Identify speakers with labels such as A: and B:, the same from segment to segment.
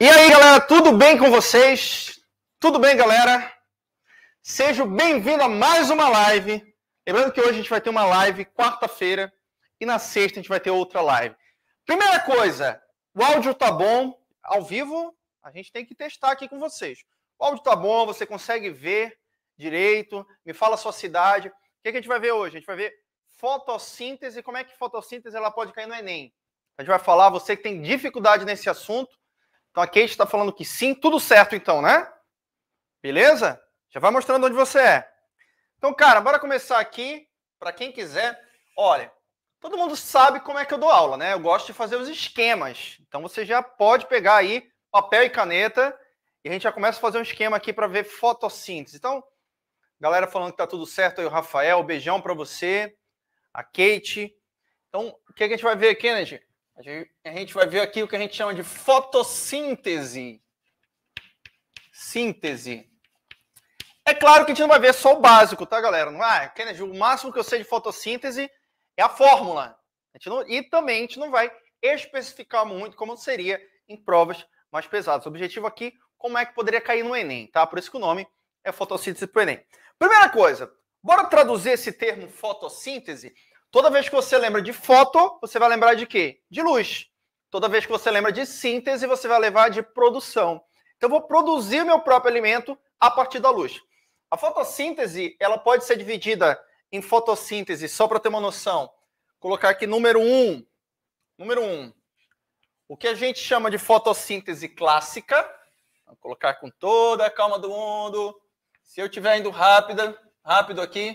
A: E aí, galera, tudo bem com vocês? Tudo bem, galera? Seja bem-vindo a mais uma live. Lembrando que hoje a gente vai ter uma live quarta-feira e na sexta a gente vai ter outra live. Primeira coisa, o áudio tá bom. Ao vivo, a gente tem que testar aqui com vocês. O áudio tá bom, você consegue ver direito. Me fala a sua cidade. O que a gente vai ver hoje? A gente vai ver fotossíntese. Como é que fotossíntese ela pode cair no Enem? A gente vai falar, você que tem dificuldade nesse assunto, então a Kate está falando que sim, tudo certo então, né? Beleza? Já vai mostrando onde você é. Então, cara, bora começar aqui. Para quem quiser, olha, todo mundo sabe como é que eu dou aula, né? Eu gosto de fazer os esquemas. Então você já pode pegar aí papel e caneta e a gente já começa a fazer um esquema aqui para ver fotossíntese. Então, galera falando que tá tudo certo aí, o Rafael, beijão para você, a Kate. Então, o que a gente vai ver aqui, né, gente? A gente vai ver aqui o que a gente chama de fotossíntese. Síntese. É claro que a gente não vai ver só o básico, tá, galera? Não é? Kennedy, o máximo que eu sei de fotossíntese é a fórmula. A não, e também a gente não vai especificar muito como seria em provas mais pesadas. O objetivo aqui, como é que poderia cair no Enem, tá? Por isso que o nome é fotossíntese para o Enem. Primeira coisa, bora traduzir esse termo fotossíntese Toda vez que você lembra de foto, você vai lembrar de quê? De luz. Toda vez que você lembra de síntese, você vai levar de produção. Então, eu vou produzir meu próprio alimento a partir da luz. A fotossíntese, ela pode ser dividida em fotossíntese, só para ter uma noção. Vou colocar aqui número um. Número um. O que a gente chama de fotossíntese clássica. Vou colocar com toda a calma do mundo. Se eu estiver indo rápida, rápido aqui,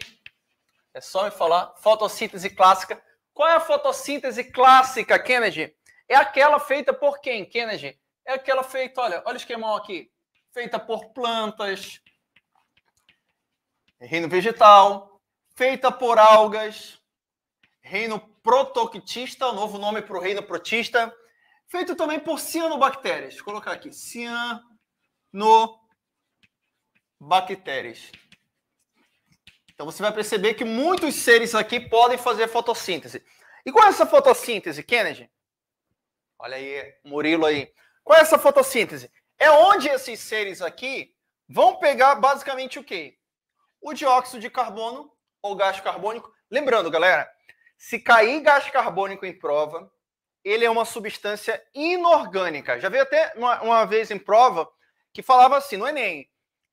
A: é só me falar. Fotossíntese clássica. Qual é a fotossíntese clássica, Kennedy? É aquela feita por quem, Kennedy? É aquela feita, olha, olha o esquemão aqui. Feita por plantas, reino vegetal, feita por algas, reino protoctista, novo nome para o reino protista, feito também por cianobactérias. Vou colocar aqui, cianobactérias. Então você vai perceber que muitos seres aqui podem fazer fotossíntese. E qual é essa fotossíntese, Kennedy? Olha aí, Murilo aí. Qual é essa fotossíntese? É onde esses seres aqui vão pegar basicamente o quê? O dióxido de carbono ou gás carbônico. Lembrando, galera, se cair gás carbônico em prova, ele é uma substância inorgânica. Já veio até uma, uma vez em prova que falava assim no Enem,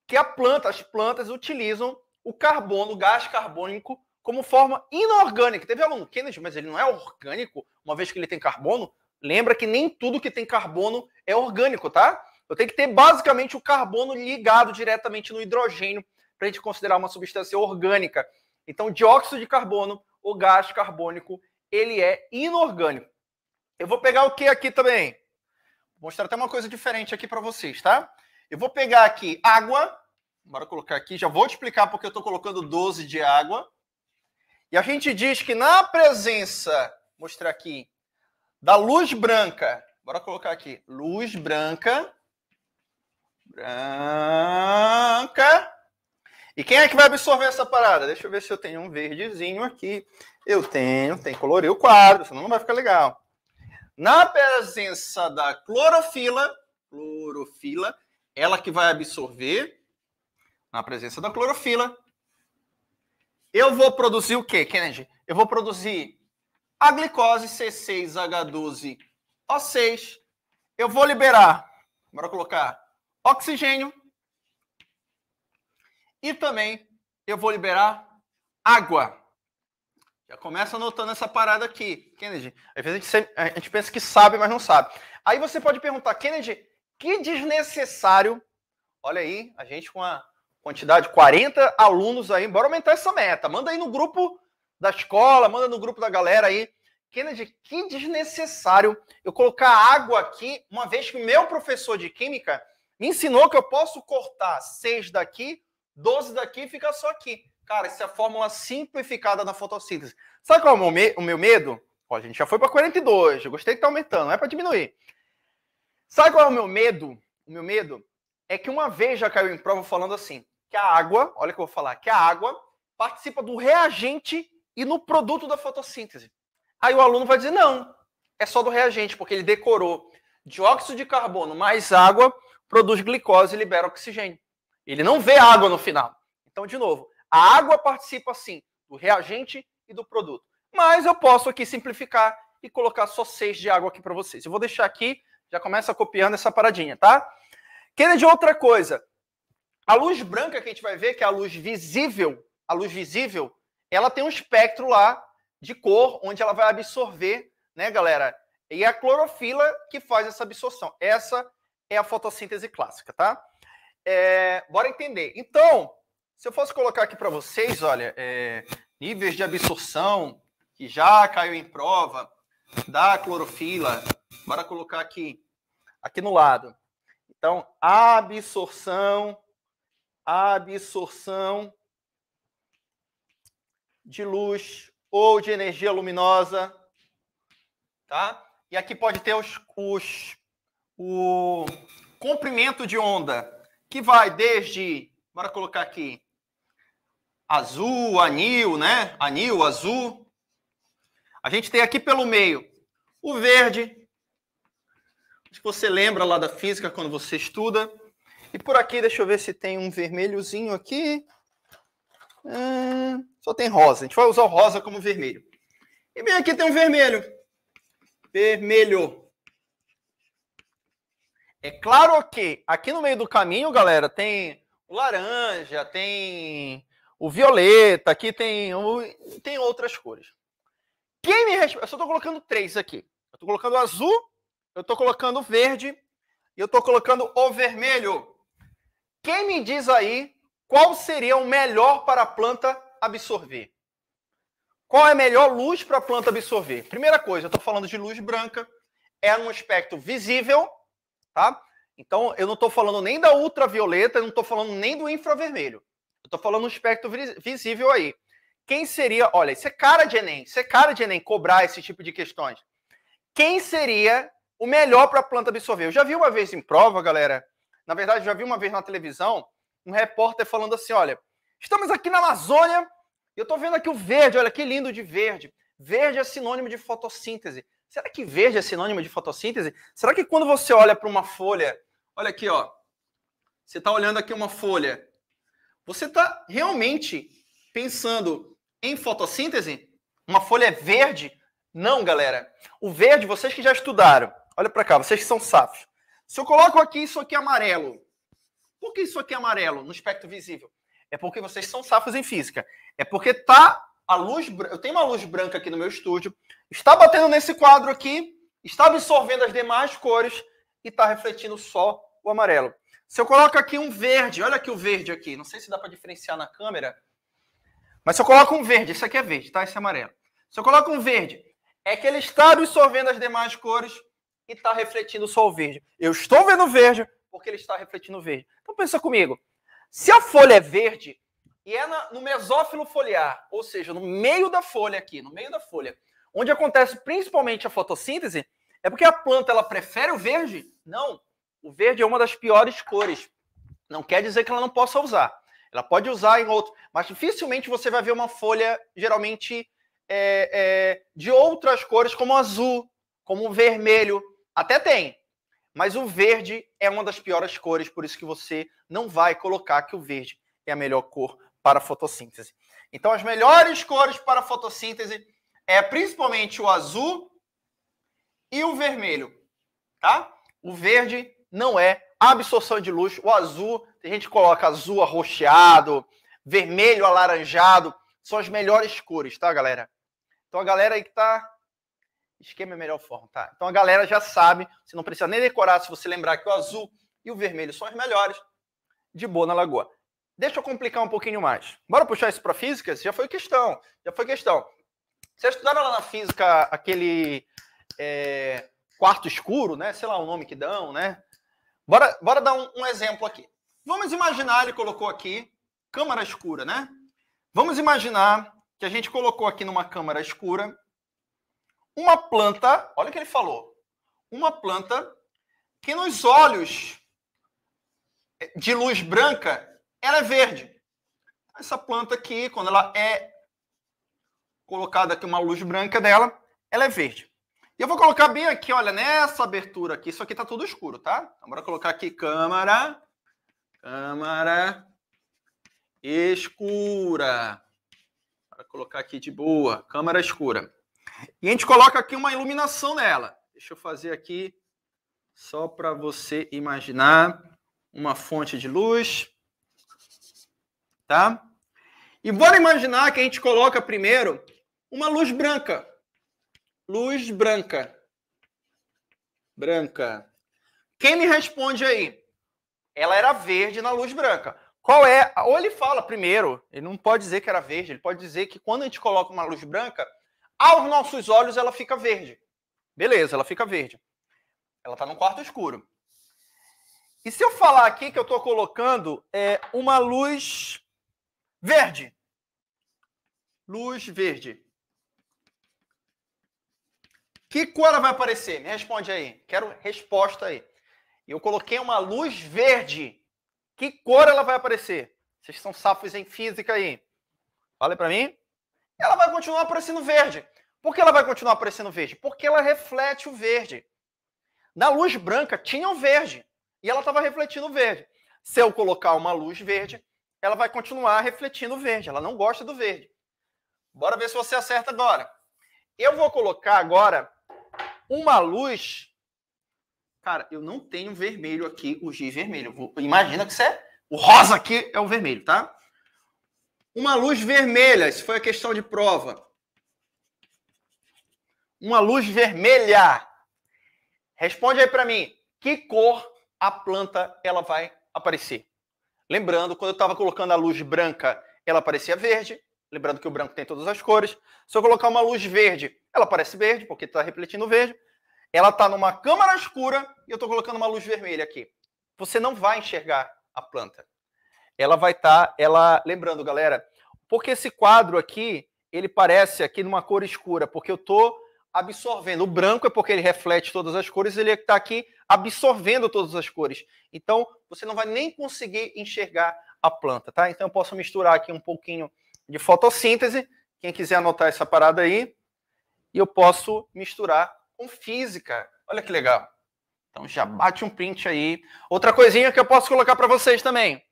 A: que a planta, as plantas utilizam o carbono, o gás carbônico, como forma inorgânica. Teve aluno, Kennedy, mas ele não é orgânico, uma vez que ele tem carbono? Lembra que nem tudo que tem carbono é orgânico, tá? Eu tenho que ter basicamente o carbono ligado diretamente no hidrogênio para a gente considerar uma substância orgânica. Então, dióxido de carbono, o gás carbônico, ele é inorgânico. Eu vou pegar o que aqui também? Vou mostrar até uma coisa diferente aqui para vocês, tá? Eu vou pegar aqui água, Bora colocar aqui. Já vou te explicar porque eu estou colocando 12 de água. E a gente diz que na presença, mostrar aqui, da luz branca. Bora colocar aqui. Luz branca. Branca. E quem é que vai absorver essa parada? Deixa eu ver se eu tenho um verdezinho aqui. Eu tenho, tem colorir o quadro, senão não vai ficar legal. Na presença da clorofila, clorofila, ela que vai absorver na presença da clorofila, eu vou produzir o quê, Kennedy? Eu vou produzir a glicose C6H12O6. Eu vou liberar, bora colocar oxigênio. E também eu vou liberar água. Já começa anotando essa parada aqui, Kennedy. Às vezes a gente, a gente pensa que sabe, mas não sabe. Aí você pode perguntar, Kennedy, que desnecessário. Olha aí, a gente com a quantidade, 40 alunos aí, bora aumentar essa meta. Manda aí no grupo da escola, manda no grupo da galera aí. Kennedy, que desnecessário eu colocar água aqui, uma vez que meu professor de química me ensinou que eu posso cortar 6 daqui, 12 daqui e ficar só aqui. Cara, isso é a fórmula simplificada da fotossíntese. Sabe qual é o meu, me o meu medo? Ó, a gente já foi para 42, eu gostei que tá aumentando, não é para diminuir. Sabe qual é o meu medo? O meu medo é que uma vez já caiu em prova falando assim: que a água, olha o que eu vou falar, que a água participa do reagente e no produto da fotossíntese. Aí o aluno vai dizer: não, é só do reagente, porque ele decorou. Dióxido de carbono mais água produz glicose e libera oxigênio. Ele não vê água no final. Então, de novo, a água participa sim do reagente e do produto. Mas eu posso aqui simplificar e colocar só 6 de água aqui para vocês. Eu vou deixar aqui, já começa copiando essa paradinha, tá? Kennedy, outra coisa. A luz branca que a gente vai ver, que é a luz visível, a luz visível, ela tem um espectro lá de cor, onde ela vai absorver, né, galera? E é a clorofila que faz essa absorção. Essa é a fotossíntese clássica, tá? É, bora entender. Então, se eu fosse colocar aqui para vocês, olha, é, níveis de absorção que já caiu em prova da clorofila, bora colocar aqui, aqui no lado. Então, absorção, absorção de luz ou de energia luminosa, tá? E aqui pode ter os, os o comprimento de onda, que vai desde, bora colocar aqui, azul, anil, né? Anil, azul. A gente tem aqui pelo meio o verde, que você lembra lá da física quando você estuda. E por aqui, deixa eu ver se tem um vermelhozinho aqui. É, só tem rosa. A gente vai usar o rosa como vermelho. E bem aqui tem um vermelho. Vermelho. É claro que aqui no meio do caminho, galera, tem o laranja, tem o violeta, aqui tem, o, tem outras cores. Quem me responde? Eu só estou colocando três aqui. Eu estou colocando azul, eu estou colocando verde e eu estou colocando o vermelho. Quem me diz aí qual seria o melhor para a planta absorver? Qual é a melhor luz para a planta absorver? Primeira coisa, eu estou falando de luz branca, é um aspecto visível, tá? Então, eu não estou falando nem da ultravioleta, eu não estou falando nem do infravermelho. Eu estou falando um aspecto visível aí. Quem seria, olha, isso é cara de Enem, isso é cara de Enem cobrar esse tipo de questões. Quem seria o melhor para a planta absorver. Eu já vi uma vez em prova, galera. Na verdade, já vi uma vez na televisão um repórter falando assim: olha, estamos aqui na Amazônia e eu estou vendo aqui o verde, olha que lindo de verde. Verde é sinônimo de fotossíntese. Será que verde é sinônimo de fotossíntese? Será que quando você olha para uma folha, olha aqui, ó, você está olhando aqui uma folha, você está realmente pensando em fotossíntese? Uma folha é verde? Não, galera. O verde, vocês que já estudaram, Olha para cá, vocês que são safos. Se eu coloco aqui isso aqui amarelo, por que isso aqui é amarelo no espectro visível? É porque vocês são safos em física. É porque tá a luz, eu tenho uma luz branca aqui no meu estúdio, está batendo nesse quadro aqui, está absorvendo as demais cores e está refletindo só o amarelo. Se eu coloco aqui um verde, olha aqui o verde aqui, não sei se dá para diferenciar na câmera, mas se eu coloco um verde, esse aqui é verde, tá? Esse é amarelo. Se eu coloco um verde, é que ele está absorvendo as demais cores e está refletindo só o verde. Eu estou vendo verde porque ele está refletindo verde. Então pensa comigo. Se a folha é verde e é no mesófilo foliar, ou seja, no meio da folha aqui, no meio da folha, onde acontece principalmente a fotossíntese, é porque a planta ela prefere o verde? Não. O verde é uma das piores cores. Não quer dizer que ela não possa usar. Ela pode usar em outro, mas dificilmente você vai ver uma folha geralmente é, é, de outras cores, como azul, como vermelho, até tem, mas o verde é uma das piores cores, por isso que você não vai colocar que o verde é a melhor cor para fotossíntese. Então, as melhores cores para fotossíntese é principalmente o azul e o vermelho, tá? O verde não é absorção de luz, o azul, a gente coloca azul arroxeado, vermelho alaranjado, são as melhores cores, tá, galera? Então, a galera aí que tá Esquema é a melhor forma, tá? Então a galera já sabe, você não precisa nem decorar se você lembrar que o azul e o vermelho são os melhores de boa na lagoa. Deixa eu complicar um pouquinho mais. Bora puxar isso para física? Já foi questão, já foi questão. Vocês estudaram lá na física aquele é, quarto escuro, né? Sei lá o nome que dão, né? Bora, bora dar um, um exemplo aqui. Vamos imaginar, ele colocou aqui, câmara escura, né? Vamos imaginar que a gente colocou aqui numa câmara escura uma planta, olha o que ele falou, uma planta que nos olhos de luz branca, ela é verde. Essa planta aqui, quando ela é colocada aqui uma luz branca dela, ela é verde. E eu vou colocar bem aqui, olha, nessa abertura aqui. Isso aqui tá tudo escuro, tá? Então, bora colocar aqui câmara. Câmara escura. Para colocar aqui de boa. Câmara escura. E a gente coloca aqui uma iluminação nela. Deixa eu fazer aqui só para você imaginar uma fonte de luz. Tá? E bora imaginar que a gente coloca primeiro uma luz branca. Luz branca. Branca. Quem me responde aí? Ela era verde na luz branca. Qual é? Ou ele fala primeiro, ele não pode dizer que era verde, ele pode dizer que quando a gente coloca uma luz branca, aos nossos olhos ela fica verde. Beleza, ela fica verde. Ela está no quarto escuro. E se eu falar aqui que eu estou colocando é, uma luz verde? Luz verde. Que cor ela vai aparecer? Me responde aí. Quero resposta aí. Eu coloquei uma luz verde. Que cor ela vai aparecer? Vocês são safos em física aí. Fala para mim. Ela vai continuar aparecendo verde. Por que ela vai continuar aparecendo verde? Porque ela reflete o verde. Na luz branca tinha o verde e ela estava refletindo o verde. Se eu colocar uma luz verde, ela vai continuar refletindo o verde. Ela não gosta do verde. Bora ver se você acerta agora. Eu vou colocar agora uma luz. Cara, eu não tenho vermelho aqui, o giz vermelho. Imagina que você é. O rosa aqui é o vermelho, tá? Uma luz vermelha, isso foi a questão de prova. Uma luz vermelha. Responde aí para mim. Que cor a planta ela vai aparecer? Lembrando, quando eu estava colocando a luz branca, ela aparecia verde. Lembrando que o branco tem todas as cores. Se eu colocar uma luz verde, ela parece verde, porque está refletindo verde. Ela está numa câmara escura e eu estou colocando uma luz vermelha aqui. Você não vai enxergar a planta. Ela vai estar, tá, ela, lembrando, galera, porque esse quadro aqui, ele parece aqui numa cor escura, porque eu estou absorvendo. O branco é porque ele reflete todas as cores, ele está aqui absorvendo todas as cores. Então, você não vai nem conseguir enxergar a planta, tá? Então, eu posso misturar aqui um pouquinho de fotossíntese, quem quiser anotar essa parada aí, e eu posso misturar com física. Olha que legal. Então já bate um print aí. Outra coisinha que eu posso colocar para vocês também.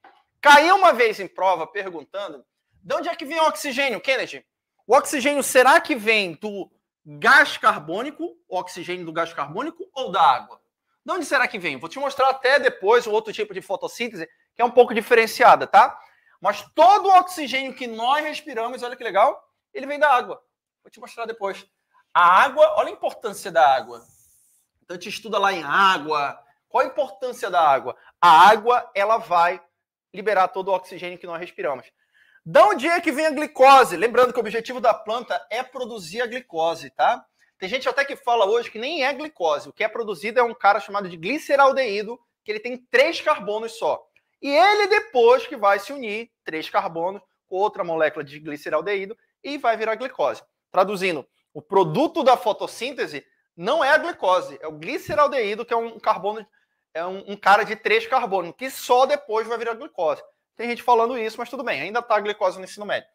A: Caiu uma vez em prova perguntando de onde é que vem o oxigênio, Kennedy? O oxigênio será que vem do gás carbônico, o oxigênio do gás carbônico ou da água? De onde será que vem? Vou te mostrar até depois o outro tipo de fotossíntese que é um pouco diferenciada, tá? Mas todo o oxigênio que nós respiramos, olha que legal, ele vem da água. Vou te mostrar depois. A água, olha a importância da água. Então a gente estuda lá em água. Qual a importância da água? A água, ela vai liberar todo o oxigênio que nós respiramos. Da onde é que vem a glicose? Lembrando que o objetivo da planta é produzir a glicose, tá? Tem gente até que fala hoje que nem é glicose. O que é produzido é um cara chamado de gliceraldeído, que ele tem três carbonos só. E ele depois que vai se unir, três carbonos, com outra molécula de gliceraldeído, e vai virar glicose. Traduzindo, o produto da fotossíntese não é a glicose, é o gliceraldeído, que é um carbono, é um, um cara de três carbonos, que só depois vai virar glicose. Tem gente falando isso, mas tudo bem, ainda está a glicose no ensino médio.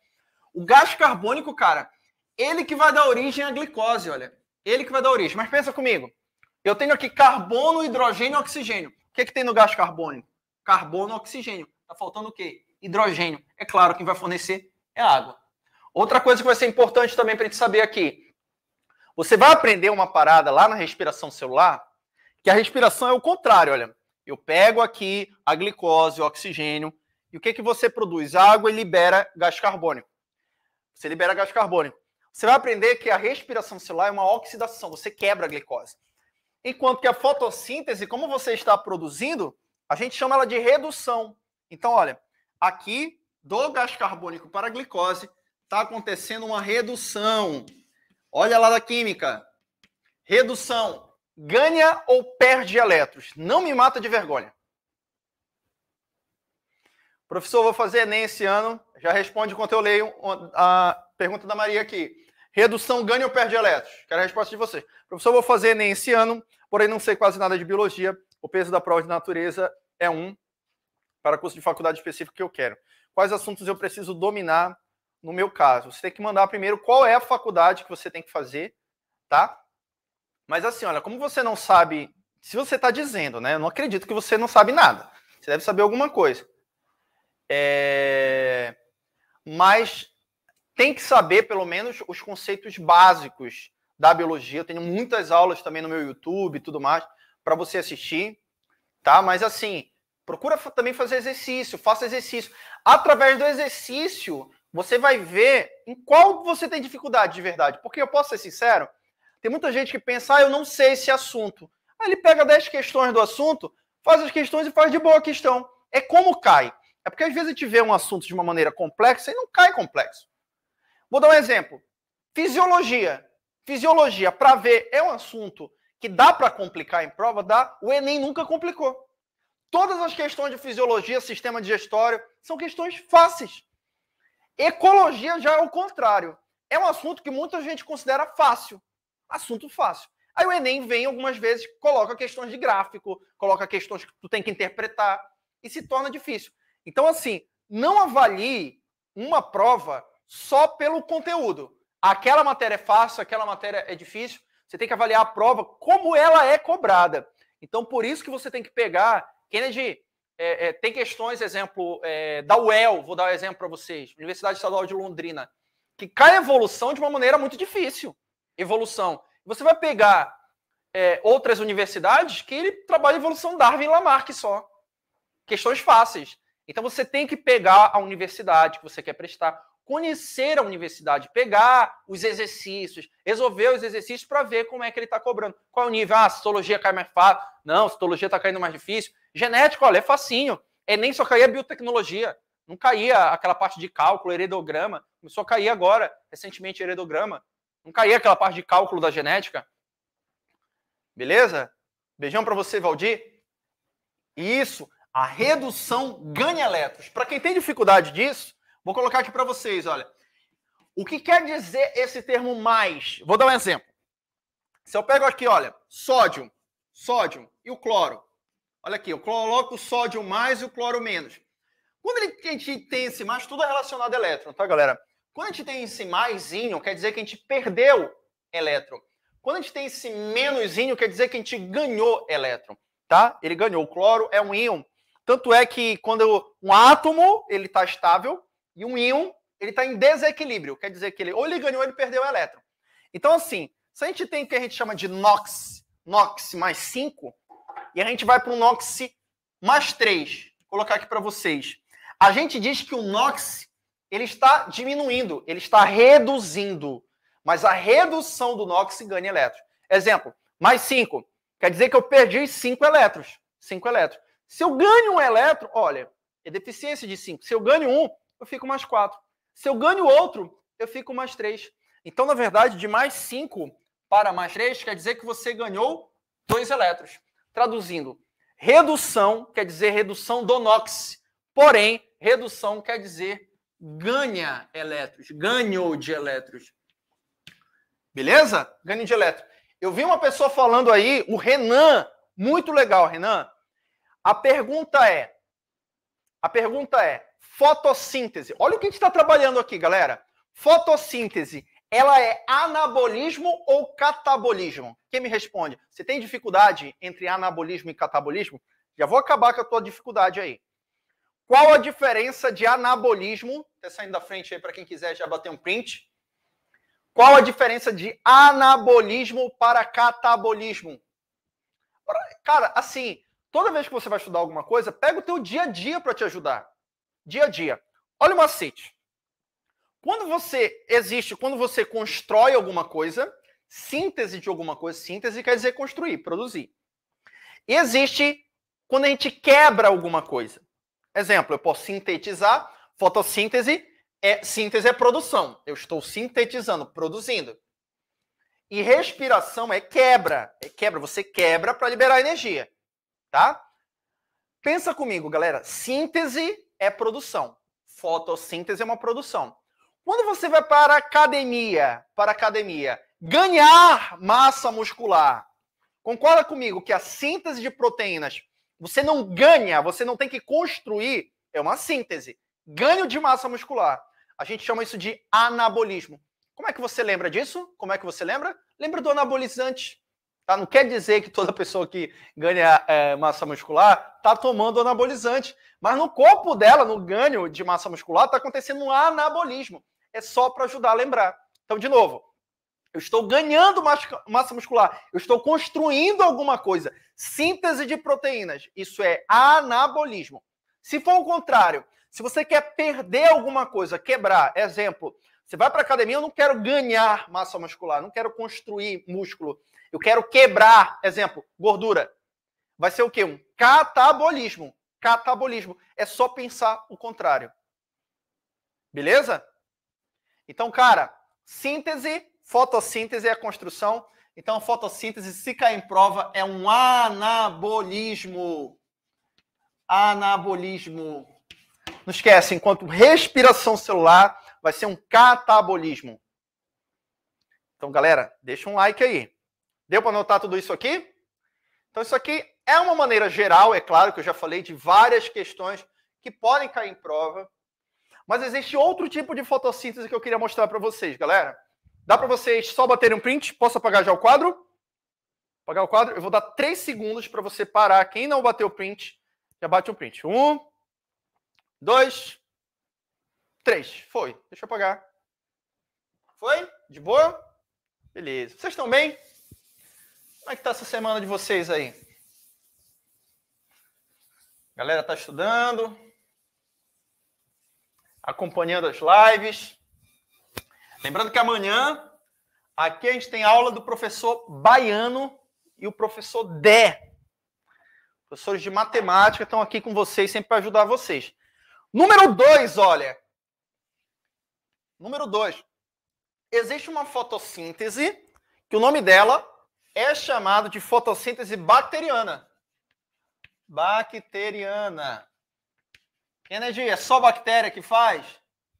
A: O gás carbônico, cara, ele que vai dar origem à glicose, olha. Ele que vai dar origem. Mas pensa comigo. Eu tenho aqui carbono, hidrogênio e oxigênio. O que, que tem no gás carbônico? Carbono, oxigênio. Está faltando o quê? Hidrogênio. É claro, quem vai fornecer é água. Outra coisa que vai ser importante também para a gente saber aqui. Você vai aprender uma parada lá na respiração celular, que a respiração é o contrário, olha. Eu pego aqui a glicose, o oxigênio, e o que, que você produz? Água e libera gás carbônico. Você libera gás carbônico. Você vai aprender que a respiração celular é uma oxidação, você quebra a glicose. Enquanto que a fotossíntese, como você está produzindo, a gente chama ela de redução. Então, olha, aqui do gás carbônico para a glicose, está acontecendo uma redução. Olha lá da química. Redução. Ganha ou perde elétrons? Não me mata de vergonha. Professor, vou fazer Enem esse ano. Já responde enquanto eu leio a pergunta da Maria aqui. Redução ganha ou perde elétrons? Quero a resposta de você. Professor, vou fazer Enem esse ano, porém não sei quase nada de biologia. O peso da prova de natureza é um para curso de faculdade específico que eu quero. Quais assuntos eu preciso dominar no meu caso. Você tem que mandar primeiro qual é a faculdade que você tem que fazer, tá? Mas assim, olha, como você não sabe, se você está dizendo, né? Eu não acredito que você não sabe nada. Você deve saber alguma coisa. É... Mas tem que saber, pelo menos, os conceitos básicos da biologia. Eu tenho muitas aulas também no meu YouTube e tudo mais para você assistir, tá? Mas assim, procura também fazer exercício, faça exercício. Através do exercício, você vai ver em qual você tem dificuldade de verdade. Porque eu posso ser sincero, tem muita gente que pensa, ah, eu não sei esse assunto. Aí ele pega 10 questões do assunto, faz as questões e faz de boa questão. É como cai. É porque às vezes a gente vê um assunto de uma maneira complexa e não cai complexo. Vou dar um exemplo. Fisiologia. Fisiologia, para ver, é um assunto que dá para complicar em prova, dá. O Enem nunca complicou. Todas as questões de fisiologia, sistema digestório, são questões fáceis. Ecologia já é o contrário. É um assunto que muita gente considera fácil. Assunto fácil. Aí o Enem vem algumas vezes, coloca questões de gráfico, coloca questões que tu tem que interpretar e se torna difícil. Então, assim, não avalie uma prova só pelo conteúdo. Aquela matéria é fácil, aquela matéria é difícil. Você tem que avaliar a prova como ela é cobrada. Então, por isso que você tem que pegar. Kennedy, é, é, tem questões, exemplo, é, da UEL, vou dar um exemplo para vocês, Universidade Estadual de Londrina, que cai evolução de uma maneira muito difícil. Evolução. Você vai pegar é, outras universidades que ele trabalha evolução Darwin e Lamarck só. Questões fáceis. Então você tem que pegar a universidade que você quer prestar, conhecer a universidade, pegar os exercícios, resolver os exercícios para ver como é que ele está cobrando. Qual é o nível? Ah, citologia cai mais fácil. Não, citologia está caindo mais difícil. Genética, olha, é facinho. É nem só caía biotecnologia. Não caía aquela parte de cálculo, heredograma. Começou a cair agora, recentemente, heredograma. Não caía aquela parte de cálculo da genética. Beleza? Beijão para você, Valdir. Isso, a redução ganha elétrons. Para quem tem dificuldade disso, vou colocar aqui para vocês, olha. O que quer dizer esse termo mais? Vou dar um exemplo. Se eu pego aqui, olha, sódio, sódio e o cloro. Olha aqui, eu coloco o sódio mais e o cloro menos. Quando a gente tem esse mais, tudo é relacionado a elétron, tá, galera? Quando a gente tem esse maisinho, quer dizer que a gente perdeu elétron. Quando a gente tem esse menusinho, quer dizer que a gente ganhou elétron, tá? Ele ganhou. O cloro é um íon. Tanto é que quando um átomo ele está estável e um íon ele está em desequilíbrio, quer dizer que ele ou ele ganhou ou ele perdeu o elétron. Então, assim, se a gente tem o que a gente chama de NOx, NOx mais 5, e a gente vai para um NOx mais 3, vou colocar aqui para vocês. A gente diz que o NOx ele está diminuindo, ele está reduzindo. Mas a redução do NOx ganha elétrons. Exemplo, mais 5. Quer dizer que eu perdi 5 elétrons. 5 elétrons. Se eu ganho um elétron, olha, é deficiência de 5. Se eu ganho um, eu fico mais 4. Se eu ganho outro, eu fico mais 3. Então, na verdade, de mais 5 para mais 3 quer dizer que você ganhou 2 elétrons. Traduzindo, redução quer dizer redução do NOx. Porém, redução quer dizer ganha elétrons, ganhou de elétrons. Beleza? Ganho de elétrons. Eu vi uma pessoa falando aí, o Renan, muito legal, Renan. A pergunta é: a pergunta é fotossíntese. Olha o que a gente está trabalhando aqui, galera. Fotossíntese, ela é anabolismo ou catabolismo? Quem me responde? Você tem dificuldade entre anabolismo e catabolismo? Já vou acabar com a tua dificuldade aí. Qual a diferença de anabolismo? Tá saindo da frente aí para quem quiser já bater um print. Qual a diferença de anabolismo para catabolismo? Cara, assim, toda vez que você vai estudar alguma coisa, pega o teu dia a dia para te ajudar. Dia a dia. Olha o macete. Quando você existe, quando você constrói alguma coisa, síntese de alguma coisa, síntese quer dizer construir, produzir. E existe quando a gente quebra alguma coisa. Exemplo, eu posso sintetizar, fotossíntese é síntese é produção. Eu estou sintetizando, produzindo. E respiração é quebra, é quebra, você quebra para liberar energia tá? Pensa comigo, galera. Síntese é produção. Fotossíntese é uma produção. Quando você vai para academia, para academia, ganhar massa muscular, concorda comigo que a síntese de proteínas, você não ganha, você não tem que construir, é uma síntese. Ganho de massa muscular. A gente chama isso de anabolismo. Como é que você lembra disso? Como é que você lembra? Lembra do anabolizante. Tá? Não quer dizer que toda pessoa que ganha é, massa muscular está tomando anabolizante. Mas no corpo dela, no ganho de massa muscular, está acontecendo um anabolismo. É só para ajudar a lembrar. Então, de novo, eu estou ganhando massa muscular, eu estou construindo alguma coisa. Síntese de proteínas, isso é anabolismo. Se for o contrário, se você quer perder alguma coisa, quebrar, exemplo, você vai para academia, eu não quero ganhar massa muscular, não quero construir músculo, eu quero quebrar, exemplo, gordura. Vai ser o quê? Um catabolismo. Catabolismo. É só pensar o contrário. Beleza? Então, cara, síntese, fotossíntese é a construção. Então, fotossíntese, se cair em prova, é um anabolismo. Anabolismo. Não esquece, enquanto respiração celular vai ser um catabolismo. Então, galera, deixa um like aí. Deu para notar tudo isso aqui? Então, isso aqui é uma maneira geral, é claro que eu já falei de várias questões que podem cair em prova. Mas existe outro tipo de fotossíntese que eu queria mostrar para vocês, galera. Dá para vocês só baterem um print? Posso apagar já o quadro? Apagar o quadro? Eu vou dar três segundos para você parar. Quem não bateu o print, já bate um print. Um, dois, três. Foi. Deixa eu apagar. Foi? De boa? Beleza. Vocês estão bem? Como é que tá essa semana de vocês aí? Galera tá estudando, acompanhando as lives. Lembrando que amanhã aqui a gente tem aula do professor Baiano e o professor Dé. Professores de matemática estão aqui com vocês sempre para ajudar vocês. Número dois, olha. Número dois. Existe uma fotossíntese que o nome dela é chamado de fotossíntese bacteriana. Bacteriana. Energia, é só bactéria que faz?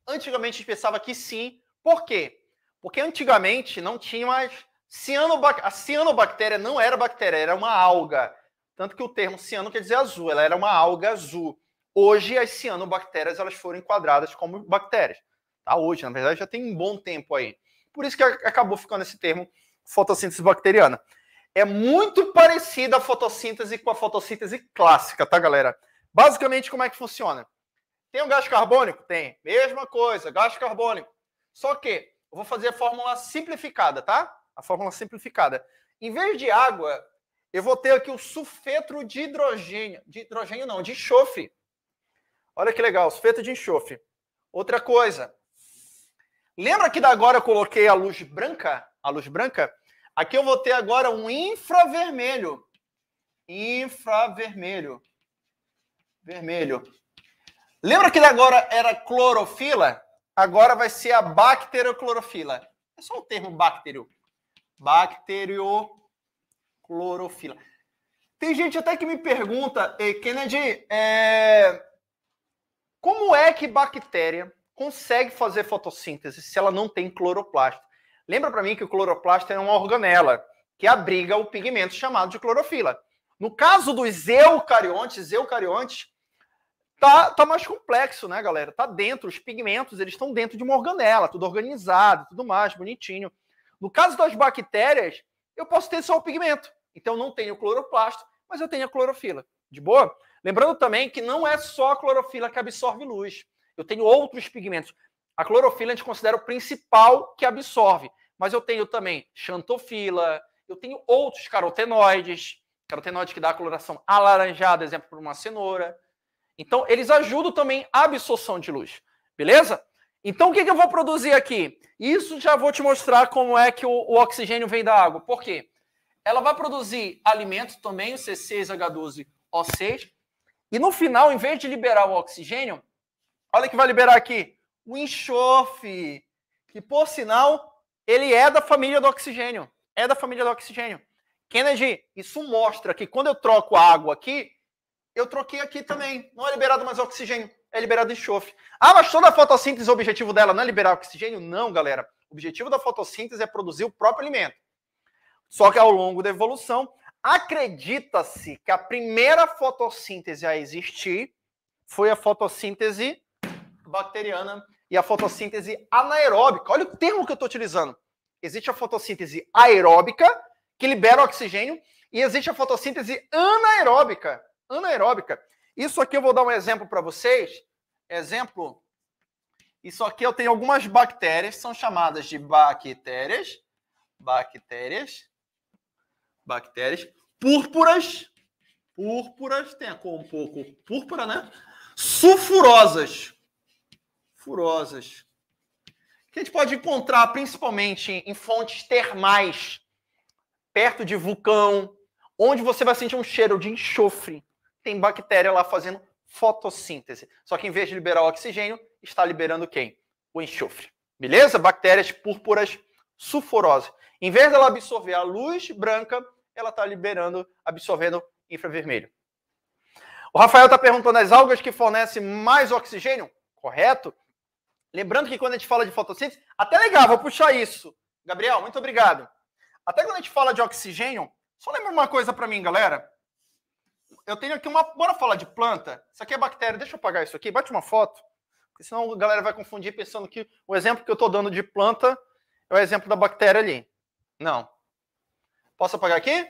A: Antigamente a gente pensava que sim. Por quê? Porque antigamente não tinha mais cianobac... a cianobactéria não era bactéria, era uma alga. Tanto que o termo ciano quer dizer azul, ela era uma alga azul. Hoje as cianobactérias elas foram enquadradas como bactérias. Tá? Hoje, na verdade, já tem um bom tempo aí. Por isso que acabou ficando esse termo fotossíntese bacteriana. É muito parecida a fotossíntese com a fotossíntese clássica, tá, galera? Basicamente, como é que funciona? Tem um gás carbônico? Tem. Mesma coisa, gás carbônico. Só que eu vou fazer a fórmula simplificada, tá? A fórmula simplificada. Em vez de água, eu vou ter aqui o sulfeto de hidrogênio. De hidrogênio não, de enxofre. Olha que legal, sulfeto de enxofre. Outra coisa. Lembra que da agora eu coloquei a luz branca? a luz branca. Aqui eu vou ter agora um infravermelho. Infravermelho. Vermelho. Lembra que agora era clorofila? Agora vai ser a bacterioclorofila. É só o termo bactério. Bacterioclorofila. Tem gente até que me pergunta, Kennedy, é... como é que bactéria consegue fazer fotossíntese se ela não tem cloroplasto? Lembra para mim que o cloroplasto é uma organela que abriga o pigmento chamado de clorofila. No caso dos eucariontes, eucariontes, tá, tá mais complexo, né, galera? Tá dentro, os pigmentos, eles estão dentro de uma organela, tudo organizado, tudo mais, bonitinho. No caso das bactérias, eu posso ter só o pigmento. Então não tenho cloroplasto, mas eu tenho a clorofila. De boa? Lembrando também que não é só a clorofila que absorve luz. Eu tenho outros pigmentos. A clorofila a gente considera o principal que absorve, mas eu tenho também xantofila, eu tenho outros carotenoides, carotenoides que dá a coloração alaranjada, exemplo, por uma cenoura. Então, eles ajudam também a absorção de luz, beleza? Então, o que, que eu vou produzir aqui? Isso já vou te mostrar como é que o, o oxigênio vem da água. Por quê? Ela vai produzir alimento também, o C6H12O6, e no final, em vez de liberar o oxigênio, olha que vai liberar aqui o enxofre, que por sinal, ele é da família do oxigênio. É da família do oxigênio. Kennedy, isso mostra que quando eu troco a água aqui, eu troquei aqui também. Não é liberado mais oxigênio, é liberado enxofre. Ah, mas toda a fotossíntese, o objetivo dela não é liberar oxigênio? Não, galera. O objetivo da fotossíntese é produzir o próprio alimento. Só que ao longo da evolução, acredita-se que a primeira fotossíntese a existir foi a fotossíntese bacteriana e a fotossíntese anaeróbica. Olha o termo que eu estou utilizando. Existe a fotossíntese aeróbica, que libera oxigênio, e existe a fotossíntese anaeróbica. Anaeróbica. Isso aqui eu vou dar um exemplo para vocês. Exemplo. Isso aqui eu tenho algumas bactérias, são chamadas de bactérias. Bactérias. Bactérias. Púrpuras. Púrpuras. Tem a cor um pouco púrpura, né? Sulfurosas. Furosas. Que a gente pode encontrar principalmente em fontes termais, perto de vulcão, onde você vai sentir um cheiro de enxofre tem bactéria lá fazendo fotossíntese. Só que em vez de liberar o oxigênio, está liberando quem? O enxofre. Beleza? Bactérias púrpuras sulfurose. Em vez dela absorver a luz branca, ela está liberando, absorvendo infravermelho. O Rafael está perguntando as algas que fornecem mais oxigênio? Correto. Lembrando que quando a gente fala de fotossíntese, até legal, vou puxar isso. Gabriel, muito obrigado. Até quando a gente fala de oxigênio, só lembra uma coisa para mim, galera eu tenho aqui uma. Bora falar de planta? Isso aqui é bactéria. Deixa eu apagar isso aqui. Bate uma foto. Porque senão a galera vai confundir pensando que o exemplo que eu estou dando de planta é o exemplo da bactéria ali. Não. Posso apagar aqui?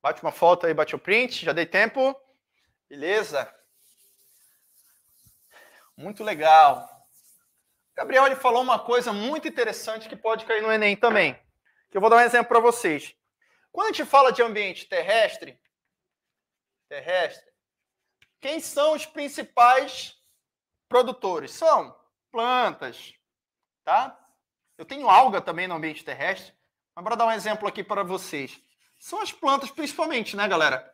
A: Bate uma foto aí, bate o print. Já dei tempo. Beleza. Muito legal. Gabriel ele falou uma coisa muito interessante que pode cair no Enem também. Que eu vou dar um exemplo para vocês. Quando a gente fala de ambiente terrestre, terrestre. Quem são os principais produtores? São plantas, tá? Eu tenho alga também no ambiente terrestre, mas para dar um exemplo aqui para vocês. São as plantas principalmente, né, galera?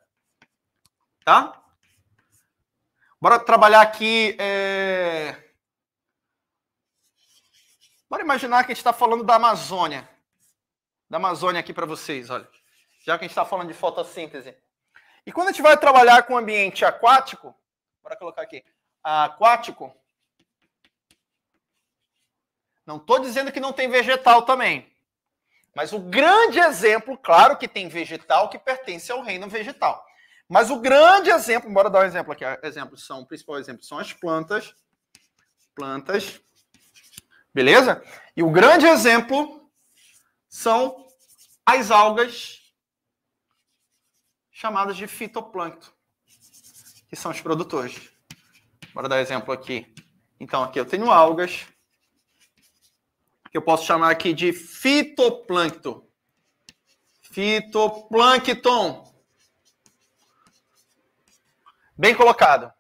A: Tá? Bora trabalhar aqui. É... Bora imaginar que a gente está falando da Amazônia. Da Amazônia aqui para vocês, olha. Já que a gente está falando de fotossíntese. E quando a gente vai trabalhar com ambiente aquático, bora colocar aqui, aquático, não estou dizendo que não tem vegetal também. Mas o grande exemplo, claro que tem vegetal que pertence ao reino vegetal. Mas o grande exemplo, bora dar um exemplo aqui. Exemplos são, o principal exemplo são as plantas. Plantas. Beleza? E o grande exemplo são as algas chamadas de fitoplâncton, que são os produtores. Bora dar exemplo aqui. Então, aqui eu tenho algas, que eu posso chamar aqui de fitoplâncton. Fitoplâncton. Bem colocado.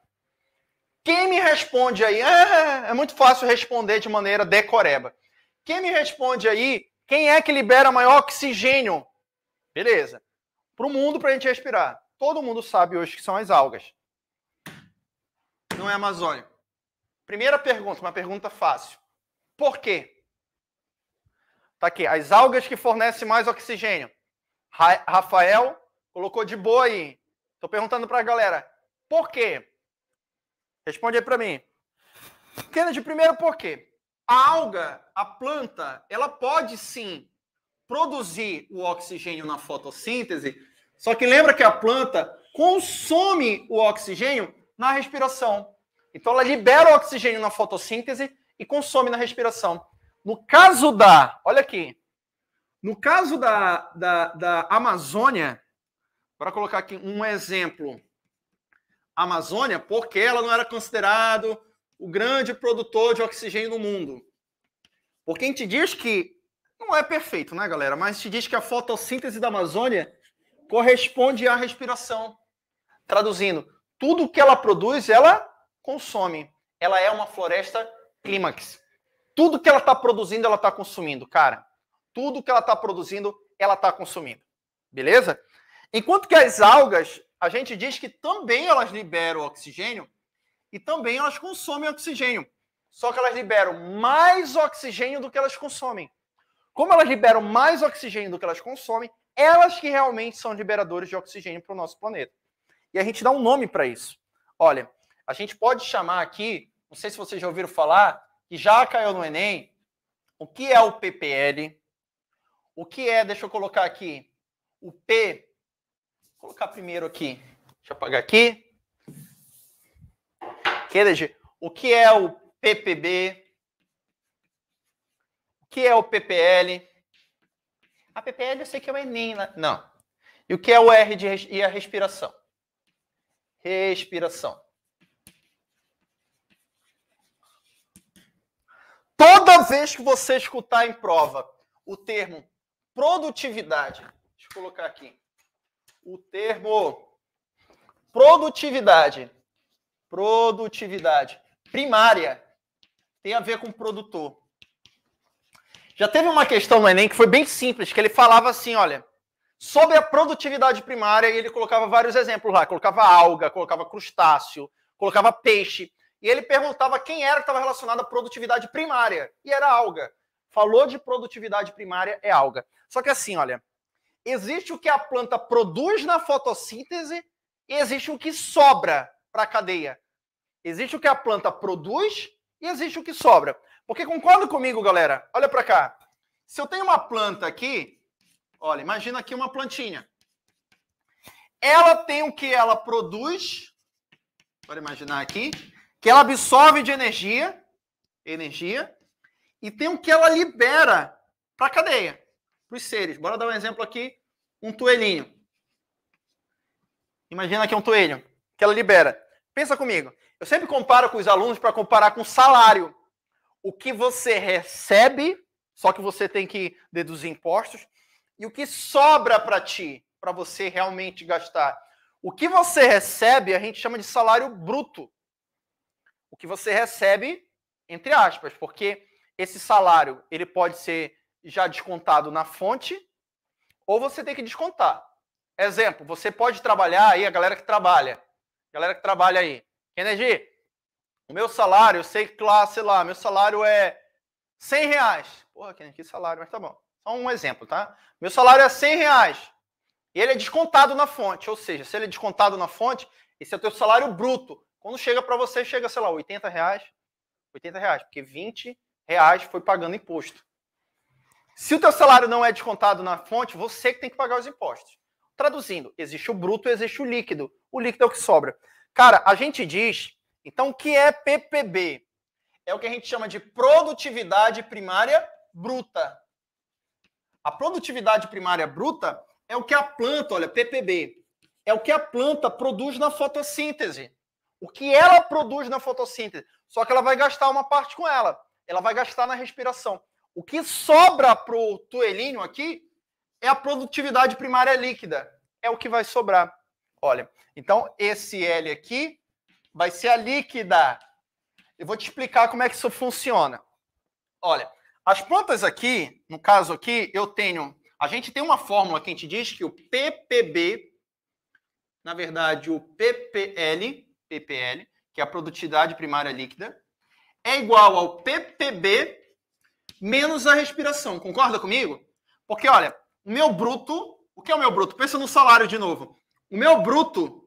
A: Quem me responde aí? É, é muito fácil responder de maneira decoreba. Quem me responde aí? Quem é que libera maior oxigênio? Beleza para o mundo para a gente respirar. Todo mundo sabe hoje que são as algas. Não é Amazônia. Primeira pergunta, uma pergunta fácil. Por quê? Tá aqui, as algas que fornecem mais oxigênio. Ra Rafael colocou de boa aí. Tô perguntando para a galera. Por quê? Responde aí para mim. Kennedy, primeiro por quê? A alga, a planta, ela pode sim produzir o oxigênio na fotossíntese só que lembra que a planta consome o oxigênio na respiração. Então ela libera o oxigênio na fotossíntese e consome na respiração. No caso da, olha aqui, no caso da, da, da Amazônia, para colocar aqui um exemplo, Amazônia, porque ela não era considerado o grande produtor de oxigênio no mundo. Porque a gente diz que não é perfeito, né, galera? Mas a gente diz que a fotossíntese da Amazônia corresponde à respiração. Traduzindo, tudo que ela produz, ela consome. Ela é uma floresta clímax. Tudo que ela está produzindo, ela está consumindo, cara. Tudo que ela está produzindo, ela está consumindo. Beleza? Enquanto que as algas, a gente diz que também elas liberam oxigênio e também elas consomem oxigênio. Só que elas liberam mais oxigênio do que elas consomem. Como elas liberam mais oxigênio do que elas consomem, elas que realmente são liberadores de oxigênio para o nosso planeta. E a gente dá um nome para isso. Olha, a gente pode chamar aqui, não sei se vocês já ouviram falar, que já caiu no Enem, o que é o PPL, o que é, deixa eu colocar aqui, o P, vou colocar primeiro aqui, deixa eu apagar aqui, Kennedy, o que é o PPB, o que é o PPL, A PPL eu sei que é o Enem. Né? Não. E o que é o R de res... e a respiração? Respiração. Toda vez que você escutar em prova o termo produtividade, deixa eu colocar aqui, o termo produtividade, produtividade primária, tem a ver com produtor. Já teve uma questão no Enem que foi bem simples, que ele falava assim, olha, sobre a produtividade primária, e ele colocava vários exemplos lá, colocava alga, colocava crustáceo, colocava peixe, e ele perguntava quem era que estava relacionado à produtividade primária, e era alga. Falou de produtividade primária, é alga. Só que assim, olha, existe o que a planta produz na fotossíntese e existe o que sobra para a cadeia. Existe o que a planta produz e existe o que sobra. Porque concorda comigo, galera? Olha para cá. Se eu tenho uma planta aqui, olha, imagina aqui uma plantinha. Ela tem o que ela produz, pode imaginar aqui, que ela absorve de energia, energia, e tem o que ela libera para a cadeia, para os seres. Bora dar um exemplo aqui, um toelhinho. Imagina aqui um toelho que ela libera. Pensa comigo. Eu sempre comparo com os alunos para comparar com salário. O que você recebe, só que você tem que deduzir impostos, e o que sobra para ti, para você realmente gastar. O que você recebe, a gente chama de salário bruto. O que você recebe, entre aspas, porque esse salário ele pode ser já descontado na fonte, ou você tem que descontar. Exemplo, você pode trabalhar aí, a galera que trabalha, galera que trabalha aí, Kennedy, o meu salário, eu sei que lá, sei lá, meu salário é 100 reais. Porra, que salário, mas tá bom. Só um exemplo, tá? Meu salário é 100 reais. E ele é descontado na fonte. Ou seja, se ele é descontado na fonte, esse é o teu salário bruto. Quando chega para você, chega, sei lá, 80 reais. 80 reais, porque 20 reais foi pagando imposto. Se o teu salário não é descontado na fonte, você que tem que pagar os impostos. Traduzindo, existe o bruto, existe o líquido. O líquido é o que sobra. Cara, a gente diz, então, o que é PPB? É o que a gente chama de produtividade primária bruta. A produtividade primária bruta é o que a planta, olha, PPB, é o que a planta produz na fotossíntese. O que ela produz na fotossíntese. Só que ela vai gastar uma parte com ela. Ela vai gastar na respiração. O que sobra para o toelhinho aqui é a produtividade primária líquida. É o que vai sobrar. Olha, então esse L aqui vai ser a líquida. Eu vou te explicar como é que isso funciona. Olha, as plantas aqui, no caso aqui, eu tenho. A gente tem uma fórmula que a gente diz que o PPB, na verdade, o PPL, PPL, que é a produtividade primária líquida, é igual ao PPB menos a respiração. Concorda comigo? Porque, olha, o meu bruto, o que é o meu bruto? Pensa no salário de novo. O meu bruto,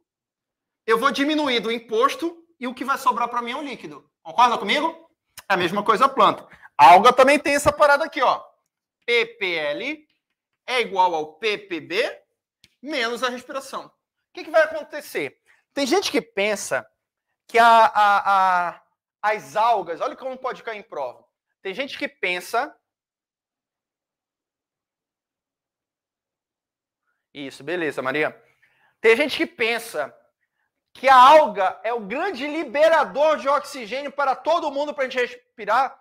A: eu vou diminuir do imposto e o que vai sobrar para mim é um líquido. Concorda comigo? É a mesma coisa a planta. A alga também tem essa parada aqui, ó. PPL é igual ao PPB menos a respiração. O que, que vai acontecer? Tem gente que pensa que a, a, a, as algas, olha como pode cair em prova. Tem gente que pensa. Isso, beleza, Maria. Tem gente que pensa que a alga é o grande liberador de oxigênio para todo mundo para a gente respirar.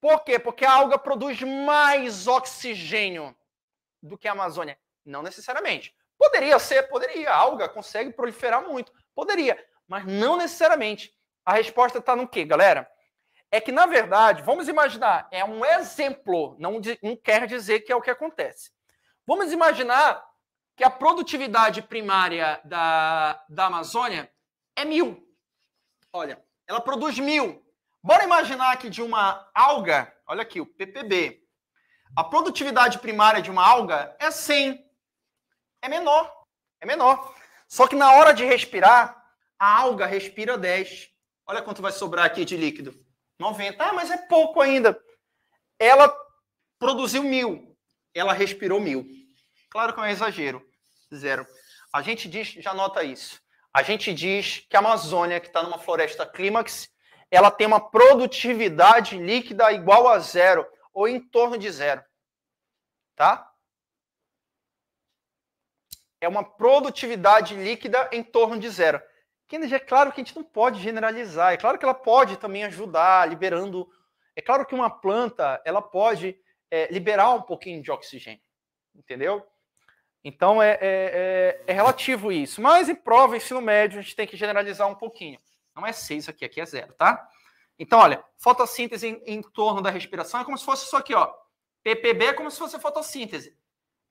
A: Por quê? Porque a alga produz mais oxigênio do que a Amazônia. Não necessariamente. Poderia ser, poderia. A alga consegue proliferar muito. Poderia, mas não necessariamente. A resposta está no quê, galera? É que, na verdade, vamos imaginar, é um exemplo, não, não quer dizer que é o que acontece. Vamos imaginar que a produtividade primária da, da Amazônia é mil. Olha, ela produz mil. Bora imaginar que de uma alga, olha aqui, o PPB, a produtividade primária de uma alga é 100. É menor. É menor. Só que na hora de respirar, a alga respira 10. Olha quanto vai sobrar aqui de líquido. 90. Ah, mas é pouco ainda. Ela produziu mil. Ela respirou mil. Claro que é um exagero. Zero. A gente diz, já nota isso. A gente diz que a Amazônia, que está numa floresta clímax, ela tem uma produtividade líquida igual a zero, ou em torno de zero. Tá? é uma produtividade líquida em torno de zero. Kennedy, é claro que a gente não pode generalizar, é claro que ela pode também ajudar, liberando. É claro que uma planta ela pode é, liberar um pouquinho de oxigênio, entendeu? Então é, é, é, é, relativo isso. Mas em prova, ensino médio, a gente tem que generalizar um pouquinho. Não é 6 aqui, aqui é zero, tá? Então, olha, fotossíntese em, em, torno da respiração é como se fosse isso aqui, ó. PPB é como se fosse fotossíntese.